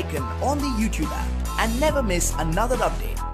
Icon on the YouTube app and never miss another update.